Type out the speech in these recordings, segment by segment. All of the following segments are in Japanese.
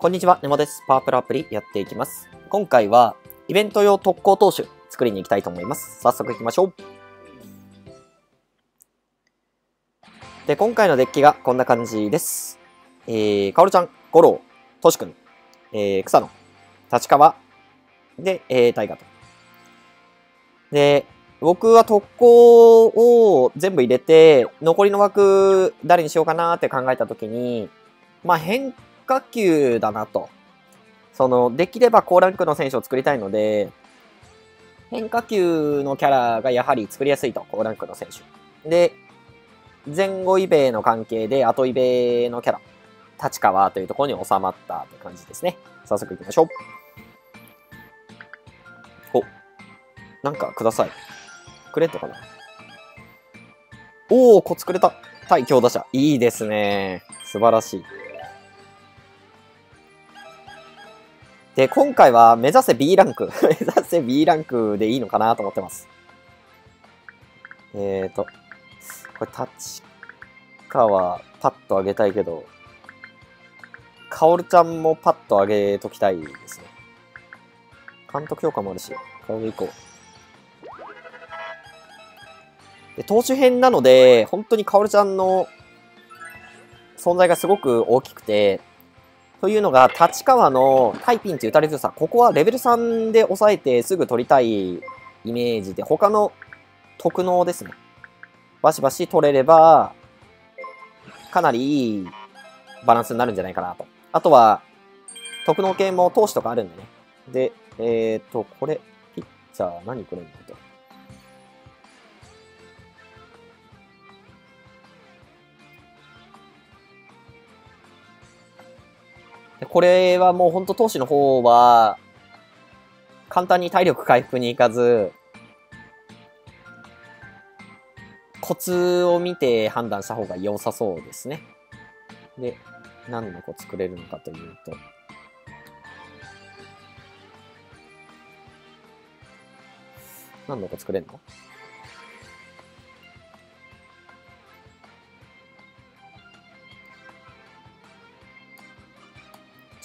こんにちは、ネモです。パワープロアプリやっていきます。今回は、イベント用特攻投手作りに行きたいと思います。早速行きましょう。で、今回のデッキがこんな感じです。えー、かおるちゃん、五郎、としくん、えー、草野、立川、で、えー、大河と。で、僕は特攻を全部入れて、残りの枠誰にしようかなって考えたときに、まあ変化球だなと。その、できれば高ランクの選手を作りたいので、変化球のキャラがやはり作りやすいと、高ランクの選手。で、前後イベの関係で後イベのキャラ、立川というところに収まったって感じですね。早速行きましょう。お、なんかください。くれんのかな？おお、コツくれた。対強打者。いいですね。素晴らしい。で、今回は目指せ B ランク。目指せ B ランクでいいのかなと思ってます。えーと、これ、立川、パッと上げたいけど、カオルちゃんもパッと上げときたいですね。監督評価もあるし、カオル行こう。で投手編なので、本当にカオルちゃんの存在がすごく大きくて、というのが、立川のタイピンって打たれ強さ、ここはレベル3で抑えてすぐ取りたいイメージで、他の特能ですね。バシバシ取れれば、かなりいいバランスになるんじゃないかなと。あとは、特能系も投手とかあるんでね。で、えっ、ー、と、これ、ピッチャー何くれんの？と。これはもうほんと投手の方は、簡単に体力回復に行かず、コツを見て判断した方が良さそうですね。で、何の子作れるのかというと、何の子作れるの？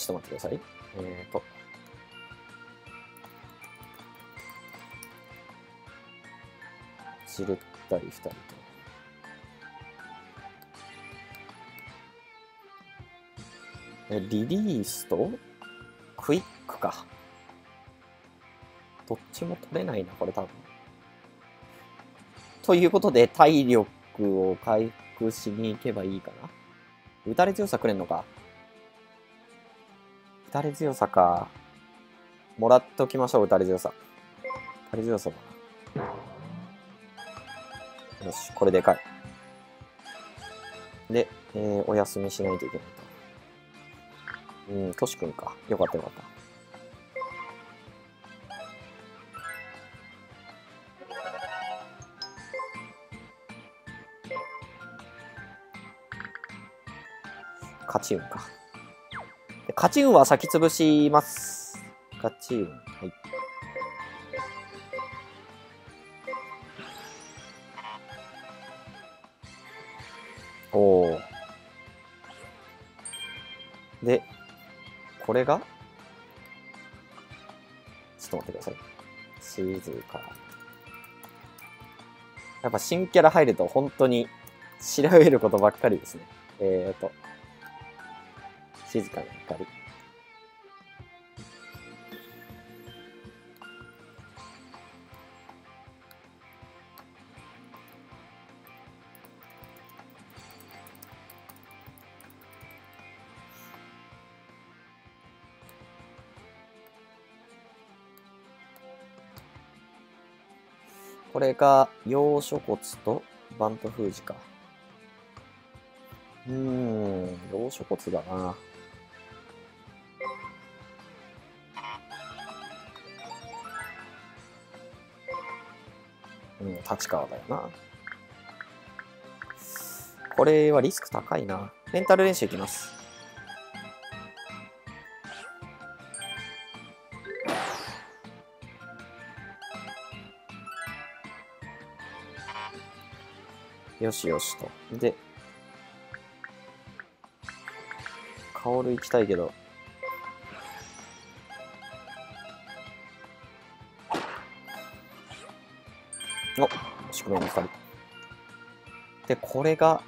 ちょっと待ってください。えっ、ー、と。散ったり二人と。え、リリースとクイックか。どっちも取れないな、これ多分。ということで、体力を回復しに行けばいいかな。打たれ強さくれんのか。打たれ強さか。もらっときましょう、打たれ強さ。打たれ強さだな。よし、これでかい。で、えー、お休みしないといけないと。うん、トシ君か。よかったよかった。勝ち運か。勝ち運は先潰します。勝ち運。はい。おお。で、これが？ちょっと待ってください。静か。やっぱ新キャラ入ると本当に調べることばっかりですね。えーと。静かな光。これが、陽諸骨とバント封じか。うーん、陽諸骨だな。立川だよな。これはリスク高いな。メンタル練習いきます。よしよしと。で、薫行きたいけど、お宿命の光。で、これが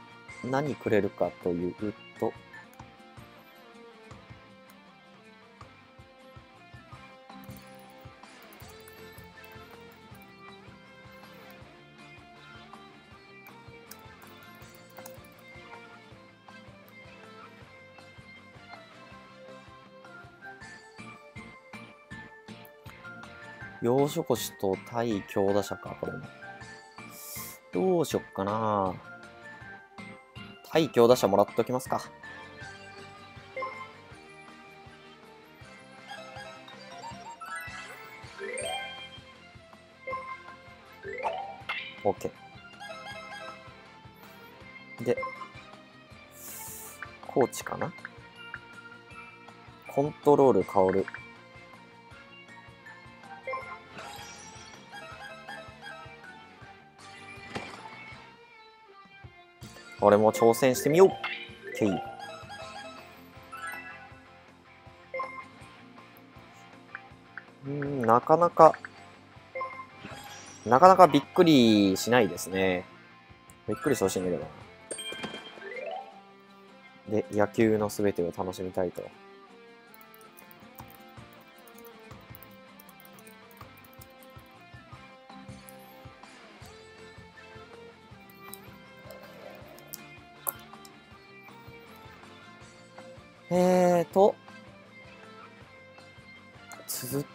何くれるかというと、養殖腰と対強打者か、これも。どうしよっかな対強打者もらっておきますか。OK。で、コーチかなコントロール香も挑戦してみよう !K!。なかなか、なかなかびっくりしないですね。びっくりしてほしいんだけどな。で、野球のすべてを楽しみたいと。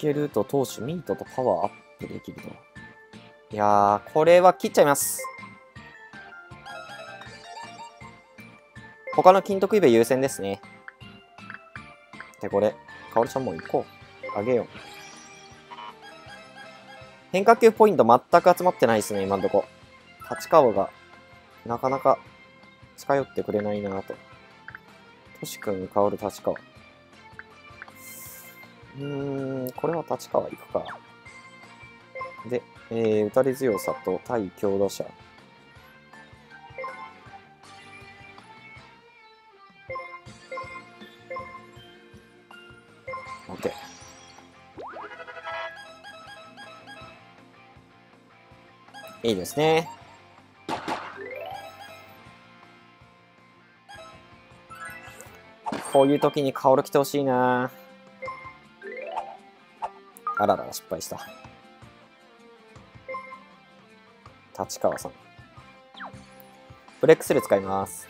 けると投手ミートとパワーアップできると。いやー、これは切っちゃいます。他の金徳イベ優先ですね。で、これ、かおりちゃんも行こう。あげよう。変化球ポイント全く集まってないですね、今んとこ。立川が、なかなか近寄ってくれないなと。としくん、かおる、立川。うん、これは立川行くか。で、えー、打たれ強さと対強打者。OK。いいですね。こういう時に薫来てほしいなあらら、失敗した。立川さん。ブレックスル使います。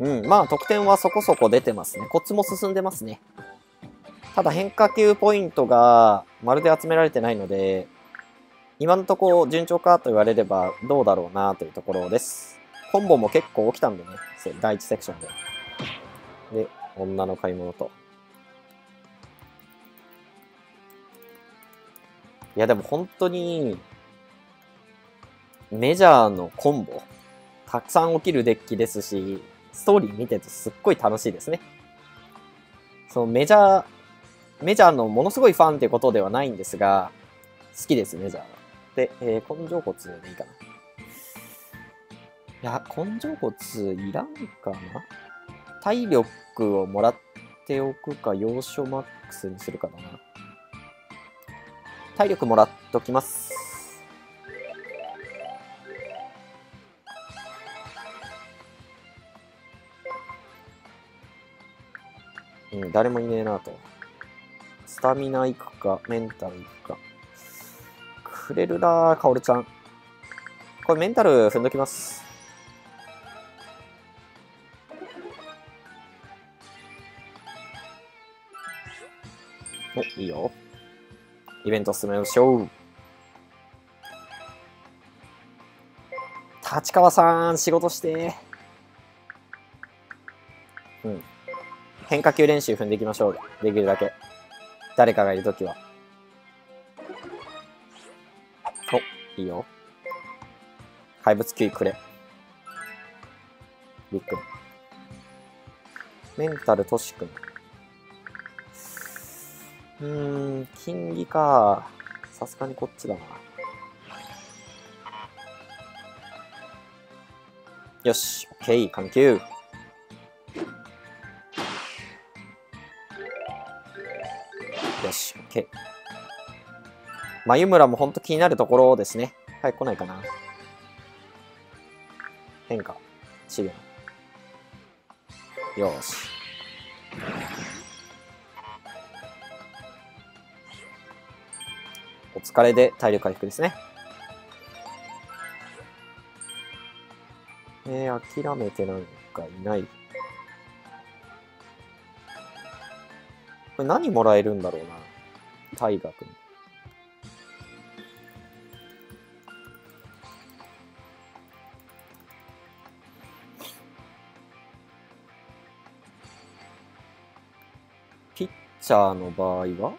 うん、まあ得点はそこそこ出てますね。コツも進んでますね。ただ変化球ポイントがまるで集められてないので、今のところ順調かと言われればどうだろうなというところです。コンボも結構起きたんでね、第1セクションで。で、女の買い物と。いやでも本当に、メジャーのコンボ、たくさん起きるデッキですし、ストーリー見ててすっごい楽しいですね。そのメジャー、メジャーのものすごいファンってことではないんですが、好きです、メジャーは。で、えー、根性骨でいいかな。いや、根性骨いらんかな？体力をもらっておくか、要所マックスにするかな。体力もらっときます。うん、誰もいねえなと。タミナいくか、メンタルいくか。くれるなかおるちゃん。これメンタル踏んどきます。お、いいよ。イベント進めましょう。立川さん、仕事して。うん。変化球練習踏んでいきましょう。できるだけ。誰かがいるときは。お、いいよ。怪物球くれ。びっくり。メンタルトシ君。うーん、金利か。さすがにこっちだな。よし、オッケー、緩急。よし、オッケー。眉村もほんと気になるところですね。はい、来ないかな。変化。資源。よし。お疲れで体力回復ですね。えー、諦めてなんかいない。これ何もらえるんだろうな。大河君。ピッチャーの場合は？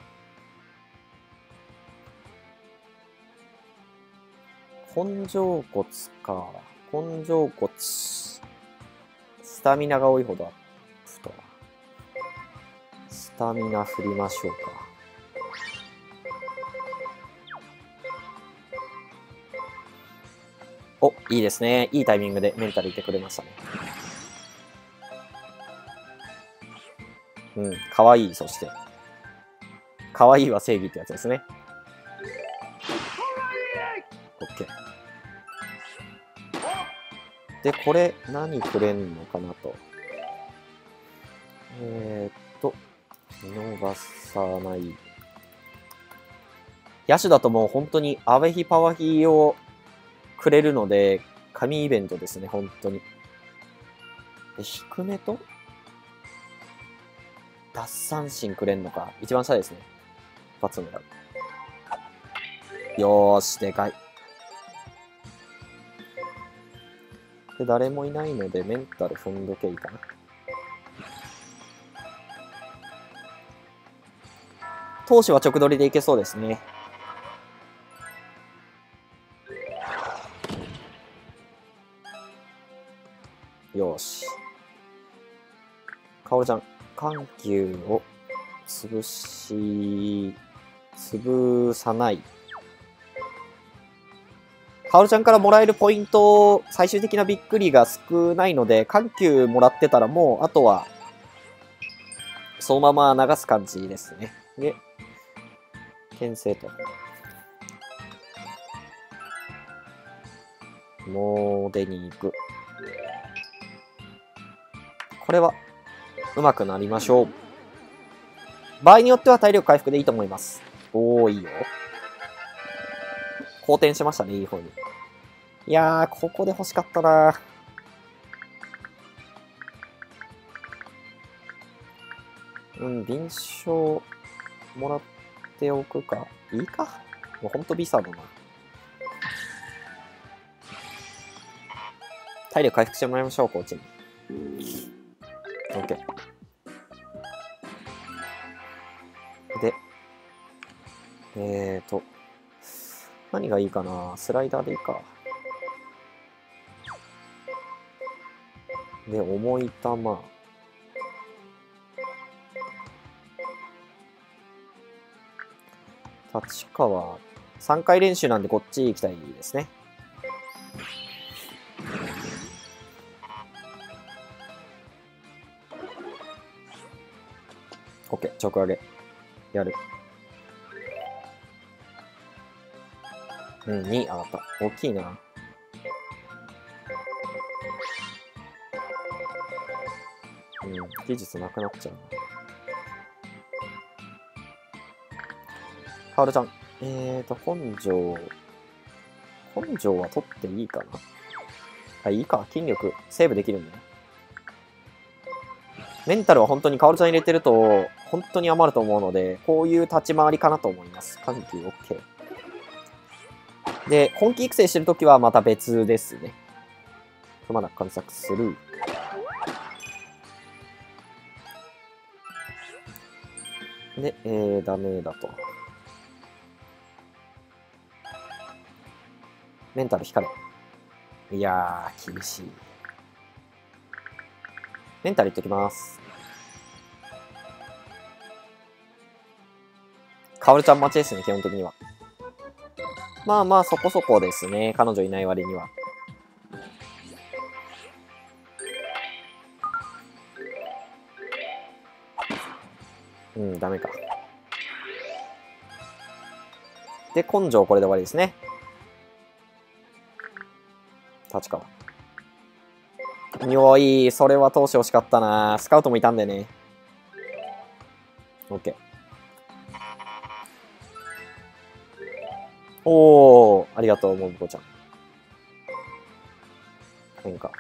根性骨か。根性骨。スタミナが多いほどアップと。スタミナ振りましょうか。お、いいですね。いいタイミングでメンタルいてくれましたね。うん、かわいい、そして。かわいいは正義ってやつですね。オッケー。で、これ、何くれんのかなと。えー、っと、見逃さない。野手だともう本当にアベヒパワヒをくれるので、神イベントですね、本当に。で、低めと？奪三振くれんのか。一番下ですね。一発狙う。よーし、でかい。で、誰もいないので、メンタル踏んどけいいかな。投手は直取りでいけそうですね。かおちゃん、緩急を潰し、潰さない。かおるちゃんからもらえるポイント、最終的なびっくりが少ないので、緩急もらってたらもう、あとは、そのまま流す感じですね。で、牽制と。もう出に行く。これは、うまくなりましょう。場合によっては体力回復でいいと思います。おー、いいよ。好転しましたね、いい方に。いやー、ここで欲しかったなうん、臨床もらっておくか。いいか。もうほんとビサだな。体力回復してもらいましょう、コーチに。OK。えーと、何がいいかな？スライダーでいいか。で、重い球。立川、3回練習なんでこっち行きたいですね。OK、直上げ。やる。うん、2上がった。大きいな。うん、技術なくなっちゃうな。カオルちゃん。えーと、根性。根性は取っていいかな？あ、いいか。筋力、セーブできるんだね。メンタルは本当にカオルちゃん入れてると、本当に余ると思うので、こういう立ち回りかなと思います。緩急 OK。で、本気育成してるときはまた別ですね。くまなく観察する。で、えー、ダメだと。メンタル光れ。いやー、厳しい。メンタルいっときます。カオルちゃん待ちですね、基本的には。まあまあそこそこですね。彼女いない割には。うん、ダメか。で、根性これで終わりですね。立川。よい、それは投手惜しかったな。スカウトもいたんでね。オおー、ありがとう、もぶこちゃん。変化。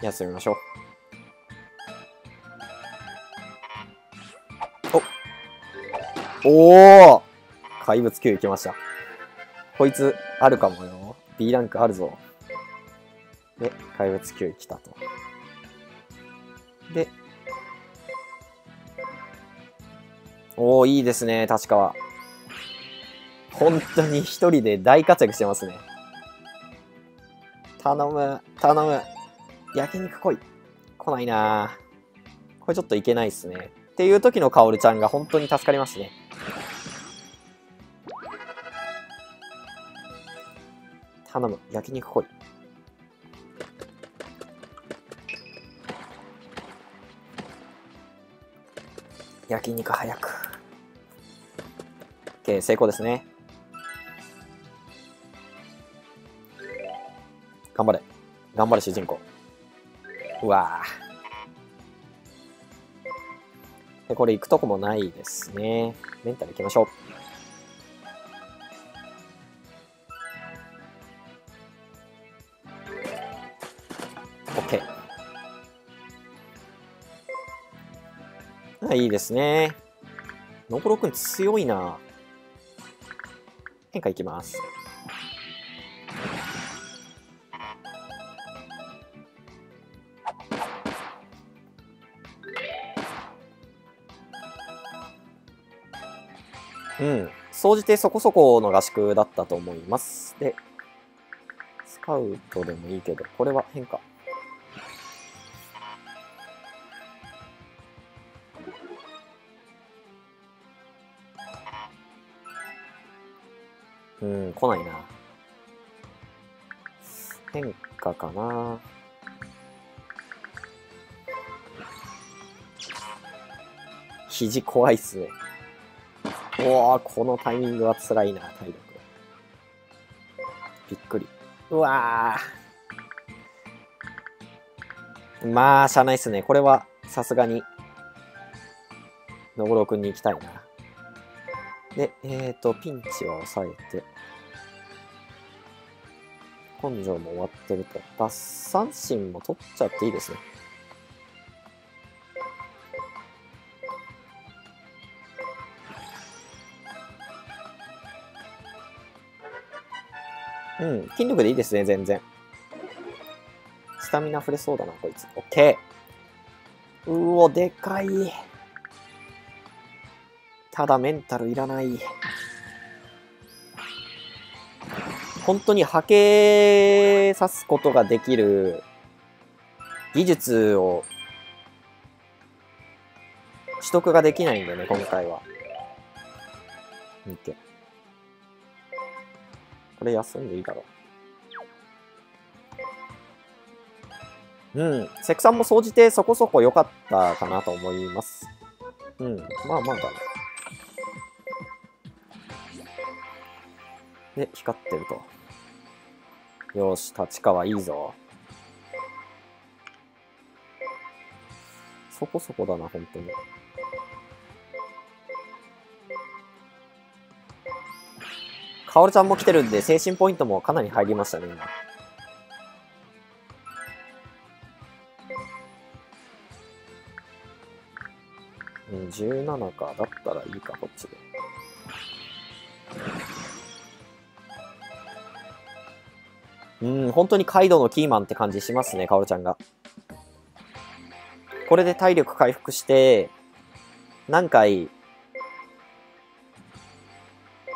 休みましょう。おお怪物級いきました。こいつ、あるかもよ。B ランクあるぞ。で、怪物級来たと。で、おおいいですね、確かは。本当に一人で大活躍してますね。頼む、頼む。焼肉来い。来ないなこれちょっといけないっすね。っていう時のカオルちゃんが本当に助かりますね。頼む。焼肉来い。焼肉早く。OK、成功ですね。頑張れ。頑張れ、主人公。うわで、これ行くとこもないですね。メンタル行きましょう。いいですね。のころくん強いな。変化いきます。うん。総じてそこそこの合宿だったと思います。で、スカウトでもいいけど、これは変化。来ないな。変化かな。肘怖いっすね。おおこのタイミングは辛いな、体力。びっくり。うわー。まあ、しゃあないっすね。これは、さすがに、のごろくんに行きたいな。で、えっ、ー、と、ピンチは抑えて、根性も終わってると。奪三振も取っちゃっていいですね。うん、筋力でいいですね、全然。スタミナ触れそうだな、こいつ。オッケー。うお、でかい。ただメンタルいらない。本当に波形さすことができる技術を取得ができないんだよね、今回は。見て。これ休んでいいだろう。うん。セクさんも総じてそこそこ良かったかなと思います。うん。まあまあだね。で、光ってると。よし、立川いいぞ。そこそこだな、本当に。かおるちゃんも来てるんで、精神ポイントもかなり入りましたね、今。うん、17か。だったらいいか、こっちで。うん、本当にカイドウのキーマンって感じしますね、かおるちゃんが。これで体力回復して、何回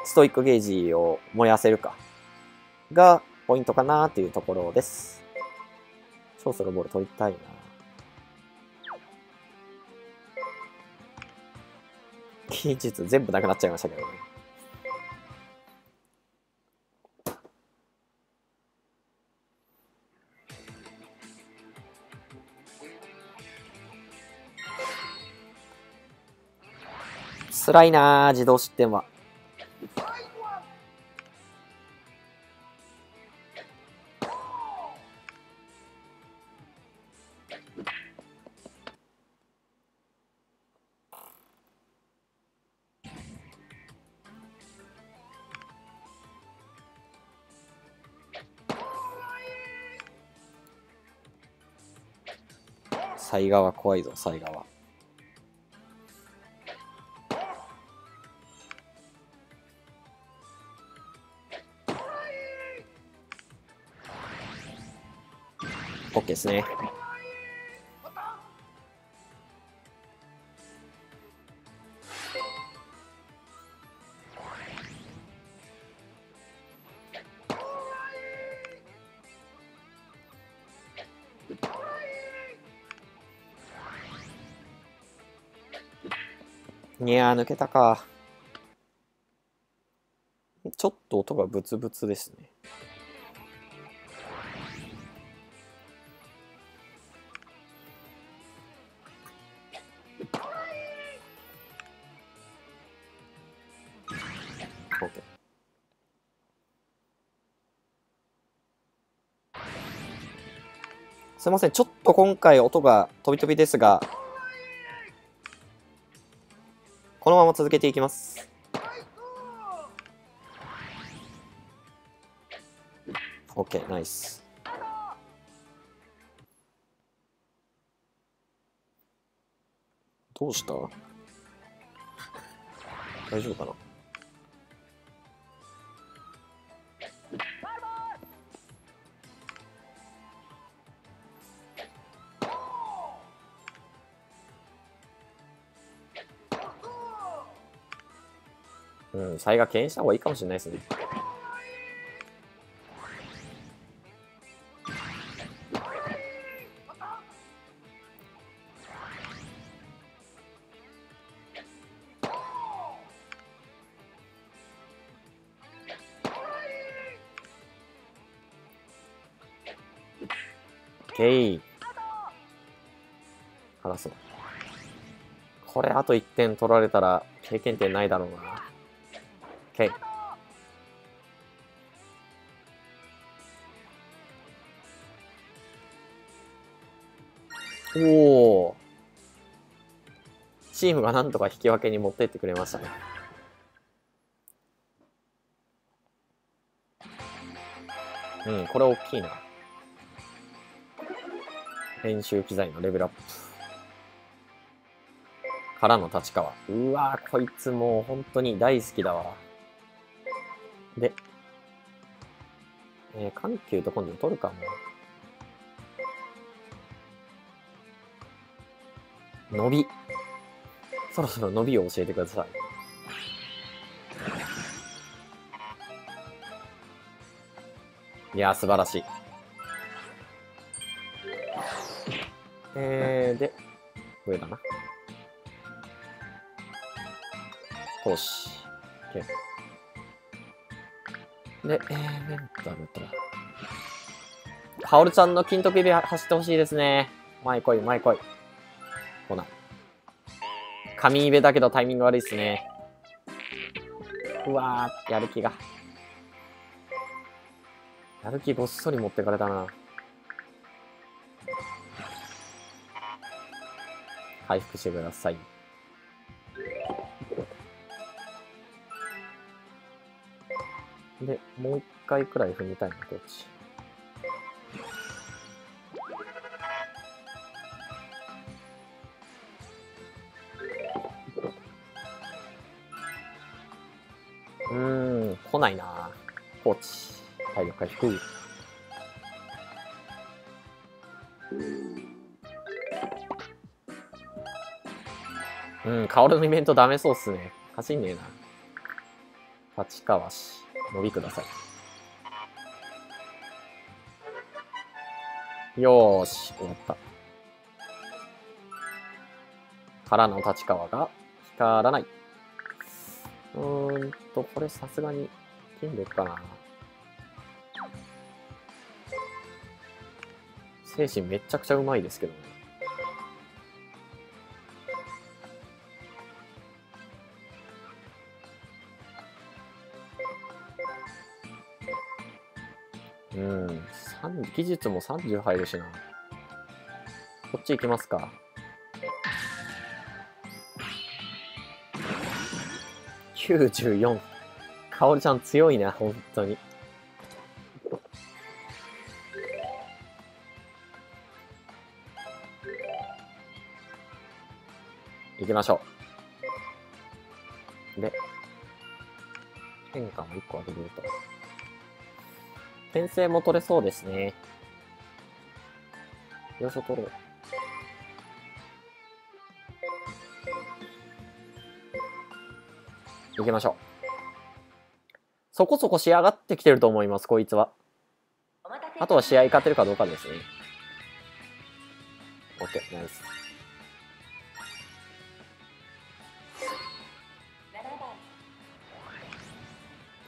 ストイックゲージを燃やせるかがポイントかなというところです。そろそろボール取りたいな。技術全部なくなっちゃいましたけどね。辛いな自動失点は。サイガは怖いぞ、サイガは。OK ですね。いやー、抜けたか。ちょっと音がブツブツですね。いません、ちょっと今回音が飛び飛びですが、このまま続けていきます。OK、ナイス。どうした？大丈夫かな？災害敬遠した方がいいかもしれないですね。ケイ。離す。これあと1点取られたら経験点ないだろうな。おお。チームがなんとか引き分けに持ってってくれましたね。うん、これ大きいな。練習機材のレベルアップ。からの立川。うわーこいつもう本当に大好きだわ。で、えー、緩急と今度取るかも。伸び。そろそろ伸びを教えてください。いやー、素晴らしい。えー、で、上だな。投資。OK。で、えー、メンタルと。カオルちゃんの金時指走ってほしいですね。前来い、前来い。来ない。紙イベだけどタイミング悪いっすね。うわー、やる気が。やる気ごっそり持ってかれたな。回復してください。で、もう一回くらい踏みたいな、こっち。うん、カオルのイベントダメそうっすね。走んねえな。立川市。伸びください。よーし、終わった。からの立川が光らない。うーんと、これさすがに金でいくかな。精神めちゃくちゃうまいですけどね。うん、技術も30入るしな。こっち行きますか。94。かおりちゃん強いな、本当に。行きましょう。で、変化も1個あげると。転生も取れそうですね。よいしょ、取ろう。行きましょう。そこそこ仕上がってきてると思います、こいつは。あとは試合勝てるかどうかですね。OK、ナイス。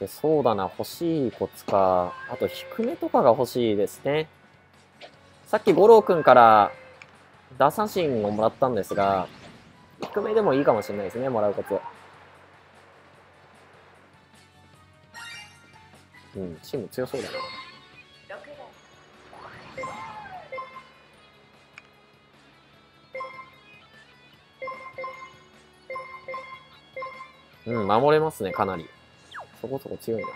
で、そうだな、欲しいコツか。あと、低めとかが欲しいですね。さっき五郎くんから、打三振をもらったんですが、低めでもいいかもしれないですね、もらうコツ。うん、チーム強そうだな。うん、守れますね、かなり。そこそこ強いな。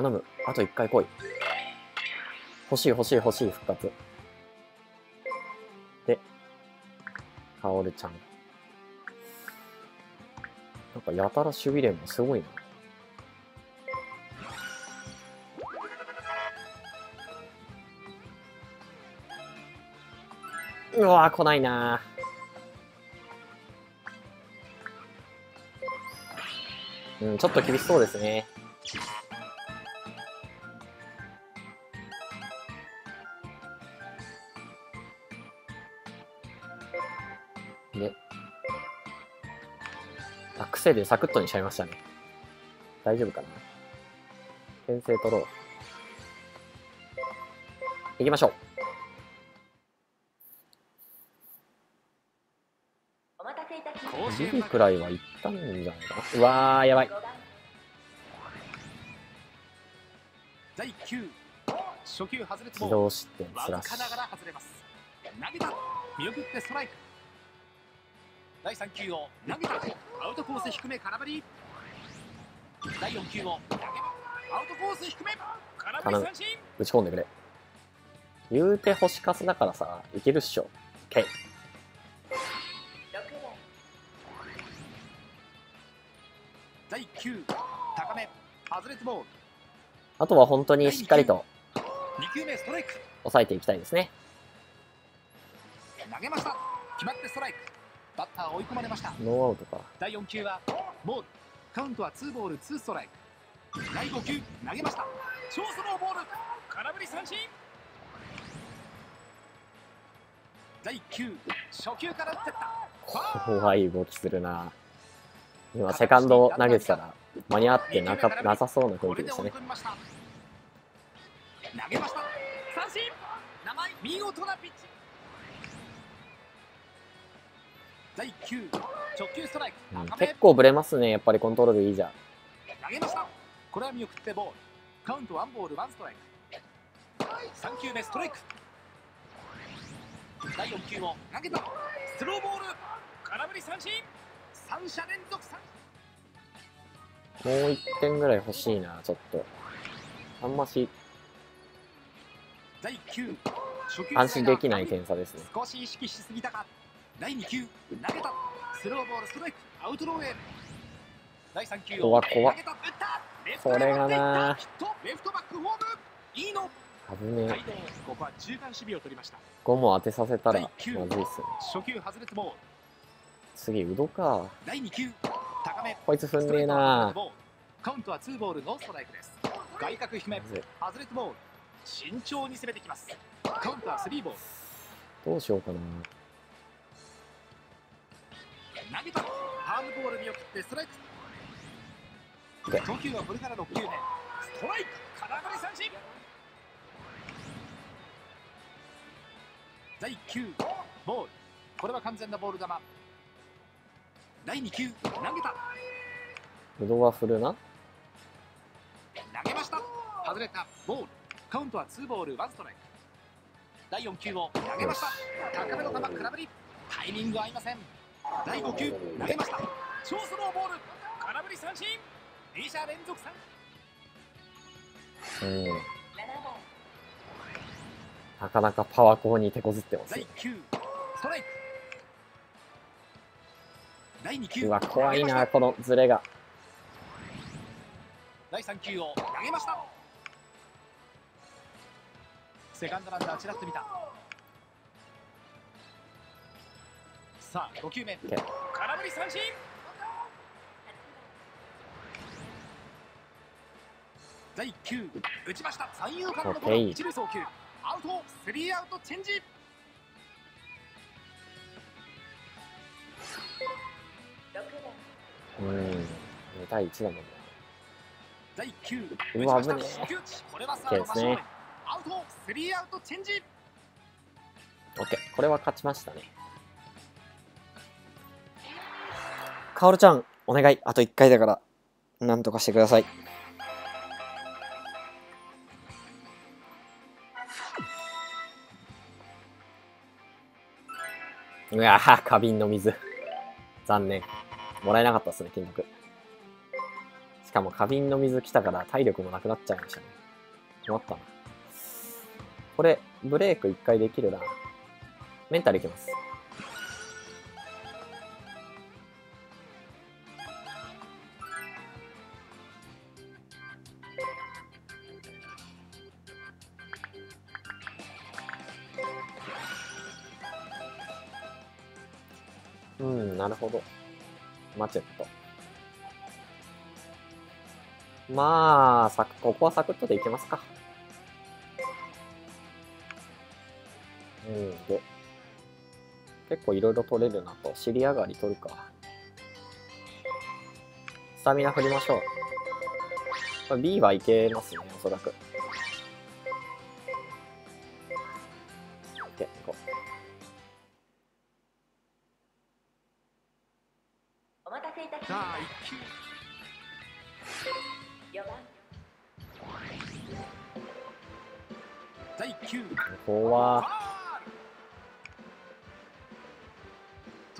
頼む。あと一回来い。欲しい欲しい欲しい復活。で、カオルちゃん。なんかやたら守備連もすごいな。うわー来ないなうん、ちょっと厳しそうですね。あ、癖でサクッとにしちゃいましたね。大丈夫かな？牽制取ろう。行きましょう。ビビくらいは行ったんじゃないかな。うわー、やばい。第9初球外れて自も動失点わスラッシずかながら外れます投げた見送ってストライク第3球を投げた。アウトコース低め空振り。第4球を投げアウトコース低め。空振り三振。打ち込んでくれ。言うて星かすだからさ、いけるっしょ。OK。第9高め。外れてボール。あとは本当にしっかりと。2球目ストライク。抑えていきたいですね。投げました。決まってストライクバッター追い込まれました。ノーアウトか。第4球はボール。カウントは2ボール2ストライク。第5球投げました。超スローボール空振り三振。第9初球から打ってった。怖い動きするな。今、セカンド投げてたら、間に合ってなかなさそうな雰囲気でした。ね。投げました。三振。名前見事なピッチうん高め。結構ブレますね、やっぱりコントロールいいじゃん。投げました。これは見送ってボール。カウントワンボールワンストライク。3球目ストライク。第4球を投げた。スローボール。空振り三振。3者連続三もう1点ぐらい欲しいな、ちょっと。あんまし。第9球安心できない点差ですね。少し意識しすぎたか第2球投げた。スローボールストライクアウトローへ。第3球怖っ怖っ投げた。打った。レフこれがな。ヒットレフトバックホームいいの危ねえ。ここは中間守備を取りました。5も当てさせたらまずいっすね。初球外れてボール次、ウドか。第2球高め。こいつ踏んねえな。カウントはツーボールノーストライクです。外角低め。外れてボール慎重に攻めてきます。カウントはスリーボール。どうしようかな。投げた。ハームボール見送ってストライク。投球はこれから6球目ストライク空振り三振。第1球ボール。これは完全なボール球。第2球。投げた。ウドは振るな。投げました。外れた。ボール。カウントはツーボール。ワンストライク。第4球を投げました。高めの球。空振り。タイミング合いません第5球投げました。超スローボール。空振り三振。2者連続三うん。なかなかパワーコーに手こずってます第よ。1球。ストライク。第2球。うわ、怖いな、このズレが。第3球を投げました。セカンドランナーちらっと見たさあ5球目。空振り三振。第1球打ちました。三遊間のゴロ。一塁送球。アウト。スリーアウトチェンジ。うん。2対1だもんね。第1球うわ危ねえ。これはサーですね。アウト。スリーアウトチェンジ。OK。これは勝ちましたね。カオルちゃん、お願い。あと1回だから、なんとかしてください。うわぁ、花瓶の水。残念。もらえなかったですね、金額。しかも花瓶の水来たから体力もなくなっちゃいましたね。困ったな。これ、ブレイク1回できるな。メンタルいきます。なるほど。マチェット。まあ、サクここはサクッとでいけますか。うん、で。結構いろいろ取れるなと。尻上がり取るか。スタミナ振りましょう。B はいけますね、おそらく。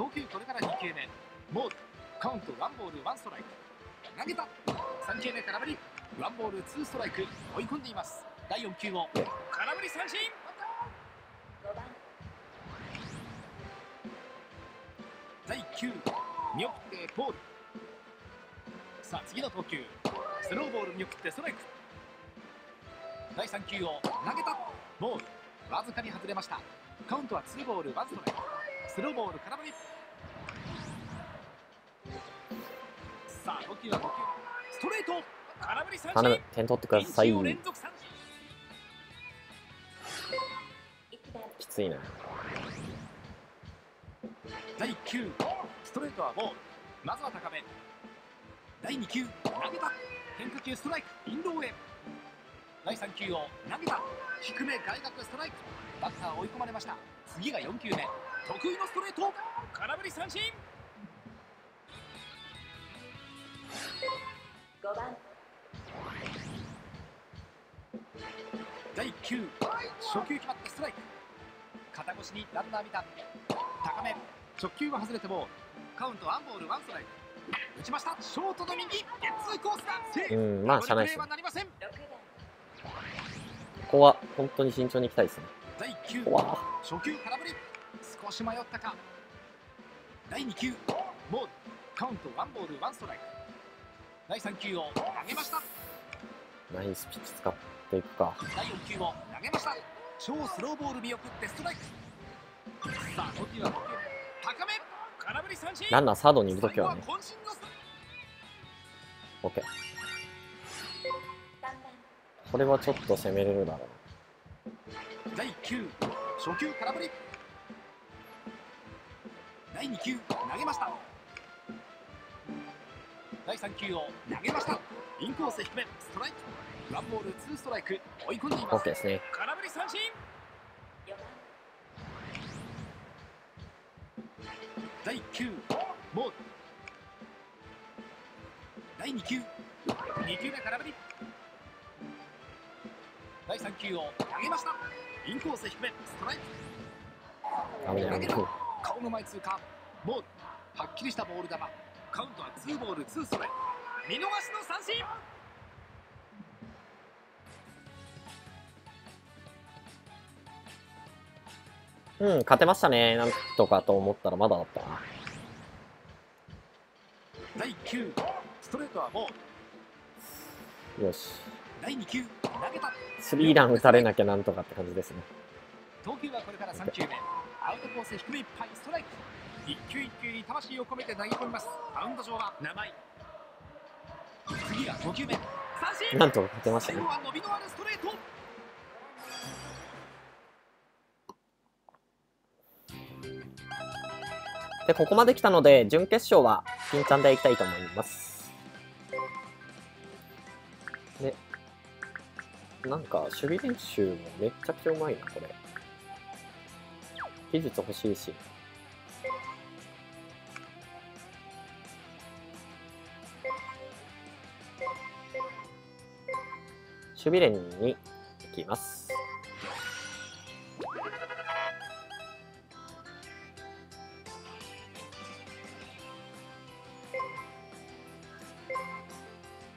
投球これから2球目。ボールカウントワンボールワンストライク。投げた。3球目空振り。ワンボールツーストライク追い込んでいます。第4球を。空振り三振。第1球見送ってボール。さあ次の投球。スローボール見送ってストライク。第3球を。投げた。ボール。わずかに外れました。カウントはツーボールワンストライク。スローボール空振り。さあ投球は5球ストレート空振り三振。点取ってください。ピンチ。を連続三振。1番きついな。第1球ストレートはボールまずは高め。第2球投げた。変化球ストライクインローへ。第3球を投げた。低め外角ストライク。バッター追い込まれました。次が4球目得意のストレート。空振り三振。5番。第第9初球決まってストライク。肩越しにランナー見た。高め。直球は外れてもカウントワンボールワンストライク。打ちました。ショートの右。ゲッツーコースがセーフ。うん、まあ、しゃあないですよダブルプレーは。なりません。6番。ここは本当に慎重に行きたいですね。第9うわ初球空振り少し迷ったか。第2球。ボール。カウントワンボールワンストライク。第3球を投げました。ナイスピッチ使っていくか。第4球を投げました。超スローボール見送ってストライク。さあ5球は5球高め。空振り三振。ランナーサードにいるときはね、最後渾身のスト OK。3番これはちょっと攻めれるだろ第9初球空振り第2球投げました。第3球を投げました。インコース低めストライク。ワンボールツーストライク。追い込んでいう。ます。OK ですね。空振り三振。4番第9ボール。第2球。2球目空振り。第3球を投げました。インコース低めストライク。危ない危ない。顔の前通過。ボール。はっきりしたボール球。カウントはツーボールツーストライク。見逃しの三振。うん、勝てましたね。なんとかと思ったらまだだったな。第9ストレートはボールよし。第2球。投げた。スリーラン打たれなきゃなんとかって感じですね。投球はこれから3球目アウトコース低めいっぱいストライク。一球一球に魂を込めて投げ込みます。マウンド上は名前。次が5球目。三振。なんとか勝てましたね伸びのあるストレートで、ここまで来たので、準決勝は、金ちゃんでいきたいと思います。で、なんか、守備練習もめっちゃくちゃうまいな、これ。技術欲しいし。守備練に行きます。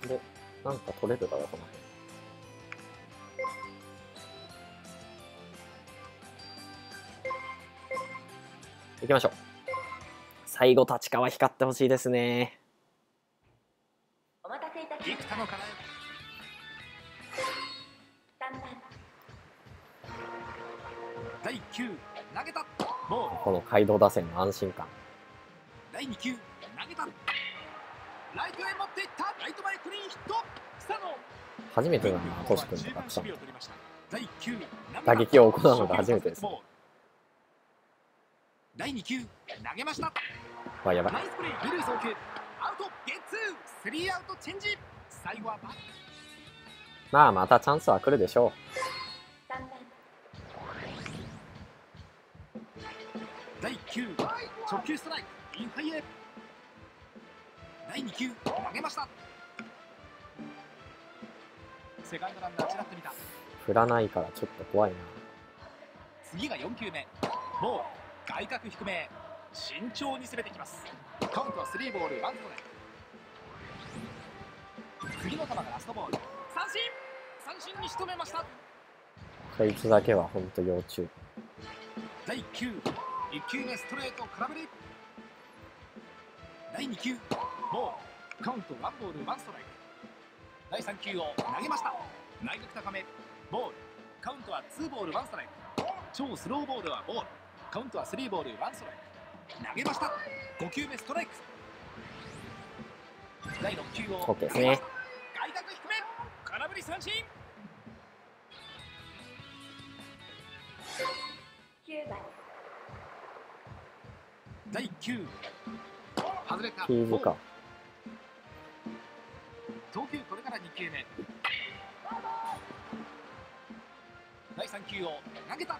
で、なんか取れるだろう、こ行きましょう。最後、立川光ってほしいですね。お待たせいたしました。幾多の課題3番第9投げた。ボール。この街道打線の安心感。第2球投げた。ライトへ持っていった。ライト前クリーンヒット。草野初めてだな、トシ君とか草野守備を取りました。第9打撃を行うのが初めてですね第2球投げました。わ、やばい。ナイスプレー二塁送球。アウトゲッツー。スリーアウトチェンジ。最後はバッまあ、またチャンスは来るでしょ3番第9直球ストライク。インハイへ。第2球投げました。セカンドランナーちらっと見た。う。振らないからちょっと怖いな。次が4球目。ボール外角低め慎重に攻めてきます。カウントは3ボール1ストライク。次の球がラストボール。三振！三振に仕留めました。こいつだけはほんと要注意。第91球目ストレート空振り。第2球。ボール。カウント1ボール1ストライク。第3球を投げました。内角高め。ボール。カウントは2ボール1ストライク。超スローボールはボールカウントは3ボール1ストライク。投げました。5球目ストライク。第6球を OK ですね。投げました外角低め。空振り三振。9番。第9外れた。ヒーズか。投球これから2球目。第3球を投げた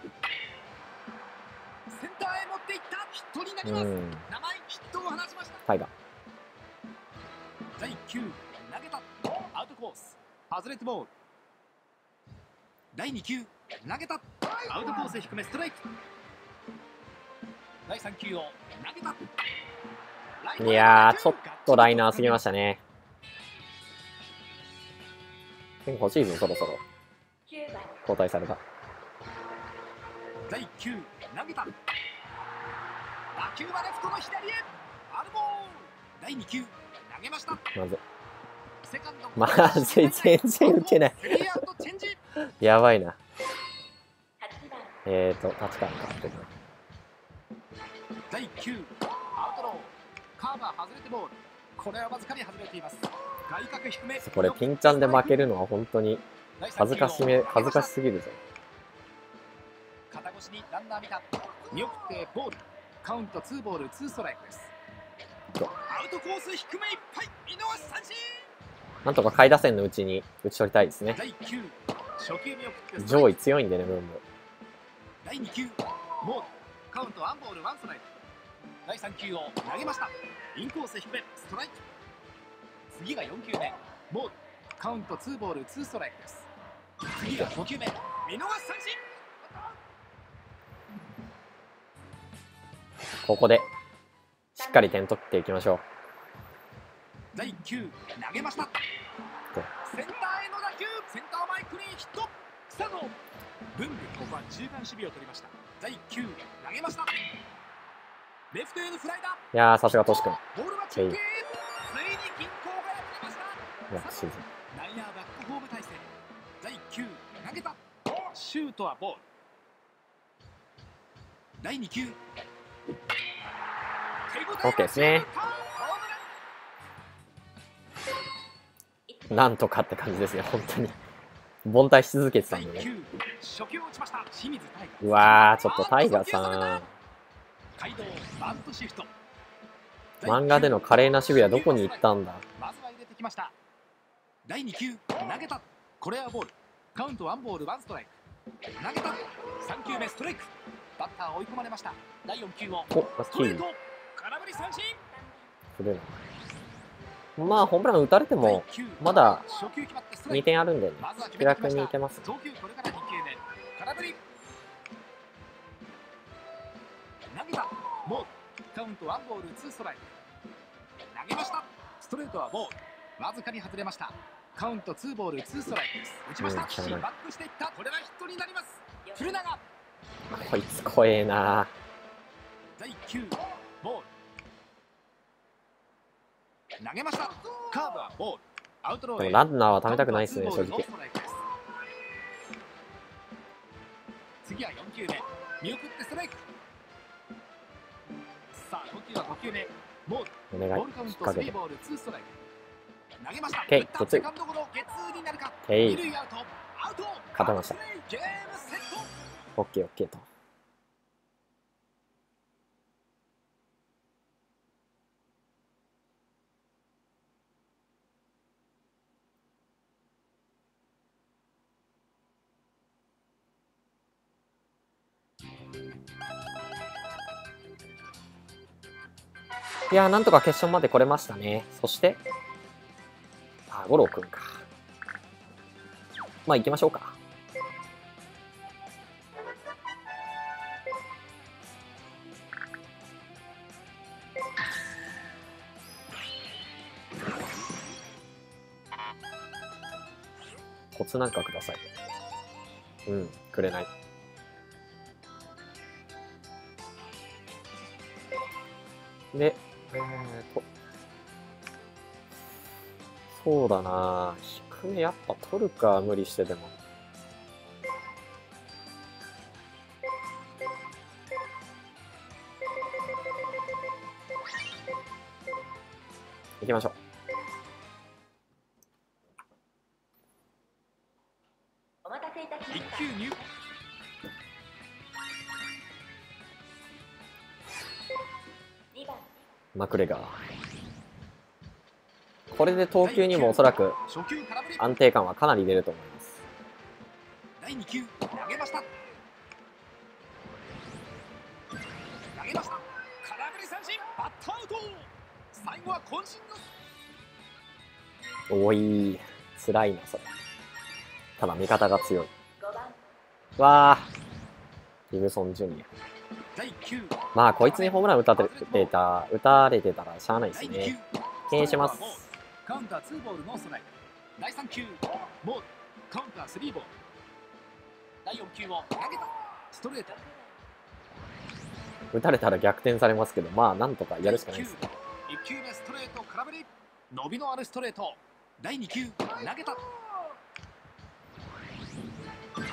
センターへ持っていった。ヒットになります、うん。名前ヒットを放ちました。タイガー。第9投げた。アウトコース。外れてボール。第2球。投げた。アウトコース低め。ストライク。第3球を投げた。いやちょっとライナーすぎましたね。結構シーズンそろそろ9番交代された。第1球投げた。打球はレフトの左へ。ファウルボール。第2球。投げました。まず。セカンド。まずい全然打てない。やばいな。8番えーと、立川かってる第1球アウトロー。カーバー外れてボール。これはわずかに外れています。外角低め。これ、ピンチャンで負けるのは本当に恥ずかしめ、恥ずかしすぎるぞ。肩越しにランナー見た。見送ってボール。カウントツーボールツーストライクです。アウトコース低めいっぱい。見逃し三振。なんとか下位打線のうちに打ち取りたいですね。第1球初球見送って上位強いんでね、ブーム。第2球。ボールカウントワンボールワンストライク。第3球を投げました。インコース低め。ストライク。次が4球目。ボールカウントツーボールツーストライクです。次が5球目。見逃し三振ここで、しっかり点取っていきましょう。第1球投げました。センターへの打球センター前クリーンヒット。草野ブンブここは中間守備を取りました。第1球投げました。レフトへのフライだ。いやー、さすがトシ君。ボールは中継へついに均衡がやってきました。いや、シーズン。内野バックホーム体勢第1球投げた。シュートはボール。第2球 OK ですね。なんとかって感じですね、本当に。凡退し続けてたん第でね。9初球を打ちました清水大うわー、ちょっとタイガーさん、漫画での華麗な守備はどこに行ったんだ？第2球。投げたこれはボールカウントワンボール。ワンストライク。投げた。3球目ストライク。バッター追い込まれました。第4球を。ストレー。ト。空振り三振。する。な。まあ、ホームラン打たれても、第9まだ初球決まってストライ2ク点あるんでね、気楽にいけます。投球これから2球目空振り。投げた。ボー。ルカウントワンボールツーストライク。投げました。ストレートはボー。ルわずかに外れました。カウントツーボールツーストライク。です打ちました。バックしていった。これはヒットになります。古永こいつ怖えな。第1投げました。カーブはボール。アウトローへでもランナーは貯めたくないですね、正直。次は4球目。見送ってストライク。さあ5球は5球目。ボール。お願い。ボールカウント3引っ掛けて。ボール2ストライク。投げました。ゲッツーセカンドゴロゲッツーになるか。二塁アウト。アウト。勝てました。オッケーオッケーと。いやー、なんとか決勝まで来れましたね。そして、あ、五郎くんか。まあ、行きましょうか。コツなんかください。うん、くれない。で、えーと、そうだな低めやっぱ取るか、無理してでも。マクレガー。これで投球にもおそらく安定感はかなり出ると思います。第2球投げました投げました空振り三振バットアウト最後は渾身のおい、辛いな、それ。ただ味方が強い。5番わあギブソン・ジュニア。第9まあ、こいつにホームラン打たれてた、打たれてたらしゃあないです第2ね。球。敬遠します。カウンター2ボールノーストライク。第3球ボールカウンター3ボール第4球を投げた。ストレート。打たれたら逆転されますけど、まあ、なんとかやるしかないです。1球目ストレート空振り伸びのあるストレート。第2球投げた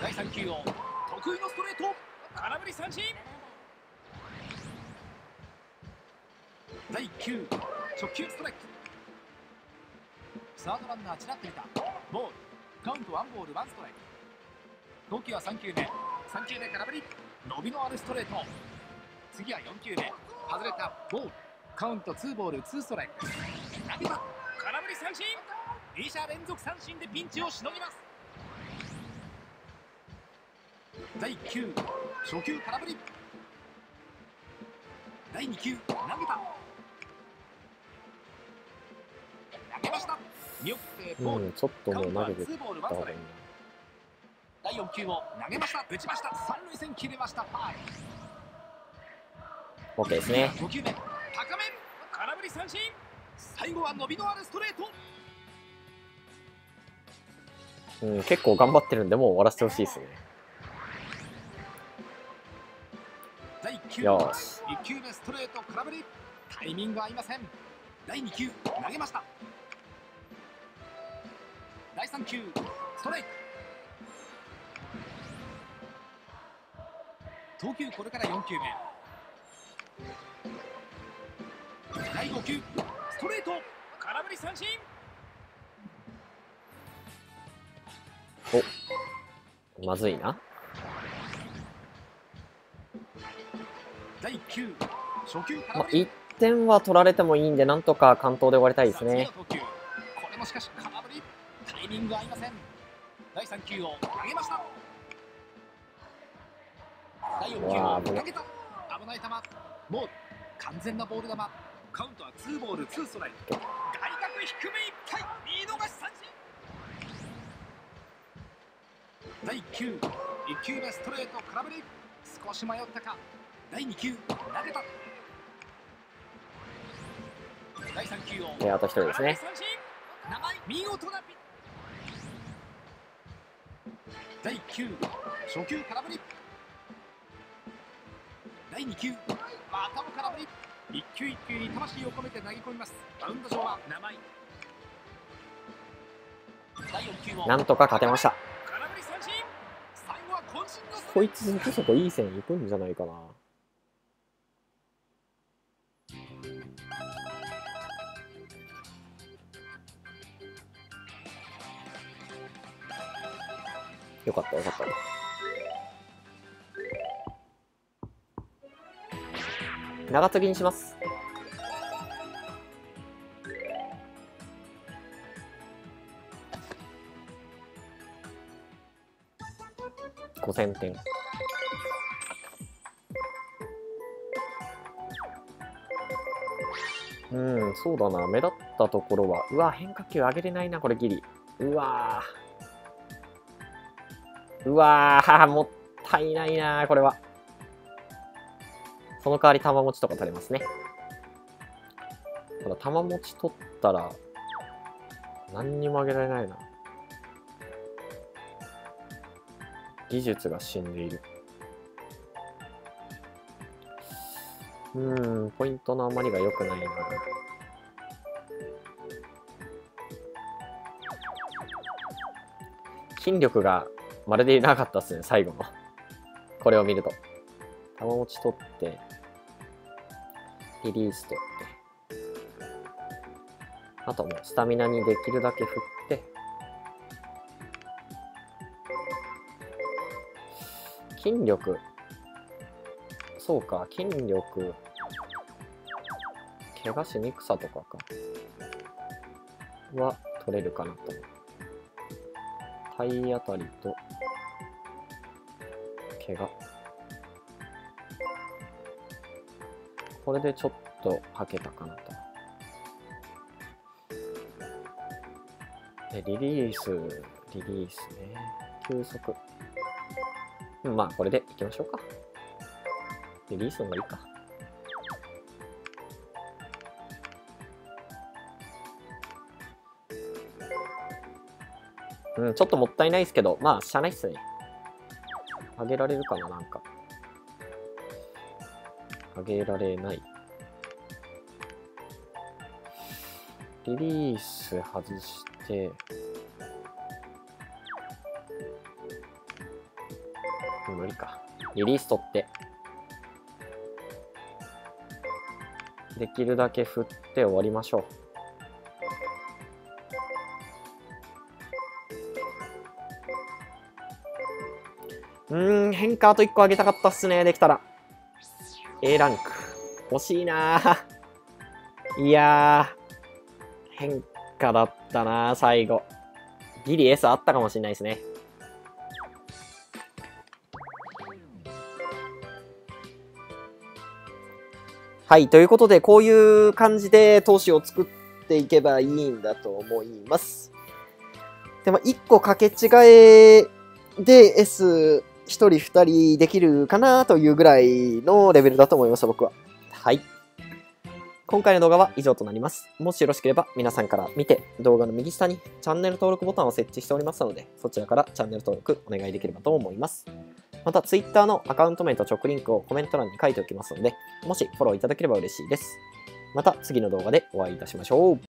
第3球を得意のストレート。空振り三振第1球初球ストライクサードランナーちらっていたボールカウントワンボールワンストライク。投球は3球目3球目空振り伸びのあるストレート次は4球目外れたボールカウント2ボール2ストライク。投げた空振り三振2者連続三振でピンチをしのぎます。第1球初球空振り第2球投げた。うん、ちょっともう投げて2ボール1た方がいいストライク第4球を投げました。打ちました。三塁線切れました。ファイな。OK ですね。5球目。高め。空振り三振。最後は伸びのあるストレート。うん、結構頑張ってるんで、もう終わらせてほしいですね。第1球よし。1球目ストレート空振り。タイミング合いません。第2球投げました第3球。ストライク。投球これから4球目。第5球。ストレート。空振り三振。まずいな。第1球初球空まあ、振り1点は取られてもいいんで、なんとか完投で終わりたいですね。これもしかしイミング合いません。第3球を投げました。第4球を投げた。危ない球。もう完全なボール球。カウントは2ボール2ストライク。外角低めいっぱい。見逃し三振。第1球1球目ストレート空振り。少し迷ったか。第2球投げた。第3球をで、あと1人ですね。見事なピッ第1球初球空振り。第2球。またも空振り。一球一球に魂を込めて投げ込みます。マウンド上は生井第4球なんとか勝てました。空振り三振こいつそこいい線いくんじゃないかな。よかったよかった。長継ぎにします。5000点。うん、そうだな。目立ったところは。うわ、変化球上げれないな、これギリ。うわーうわー もったいないな、これは。その代わり玉持ちとか取れますね。ただ、玉持ち取ったら、何にもあげられないな。技術が死んでいる。うーん、ポイントの余りが良くないな。筋力がまるでいなかったっすね、最後の。これを見ると。玉持ち取って、リリース取って。あともうスタミナにできるだけ振って、筋力。そうか、筋力。怪我しにくさとかか。は取れるかなと。体当たりと、怪我。これでちょっとはけたかなと。で、リリース、リリースね。休息。うんまあ、これでいきましょうか。リリースの方がいいか。うん、ちょっともったいないですけど、まあ、しゃあないっすね。あげられるかな、なんか。あげられない。リリース外して、う無理か。リリース取って。できるだけ振って終わりましょう。うーん、変化あと1個あげたかったっすね、できたら。A ランク。欲しいなぁ。いやー、変化だったなぁ、最後。ギリ S あったかもしれないですね。はい、ということで、こういう感じで投資を作っていけばいいんだと思います。でも、1個掛け違えで S 人2人できるかなというぐらいのレベルだと思います、僕は。はい。今回の動画は以上となります。もしよろしければ皆さんから見て動画の右下にチャンネル登録ボタンを設置しておりますのでそちらからチャンネル登録お願いできればと思います。また Twitter のアカウント名と直リンクをコメント欄に書いておきますのでもしフォローいただければ嬉しいです。また次の動画でお会いいたしましょう。